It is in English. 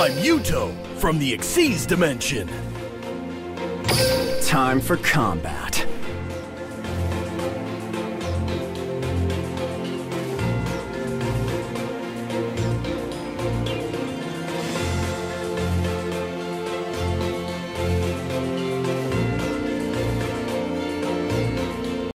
I'm Yuto from the Xyz dimension. Time for combat.